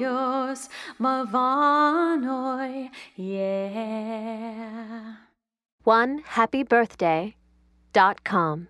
Dios Mavanoi, yeah. One happy birthday dot com.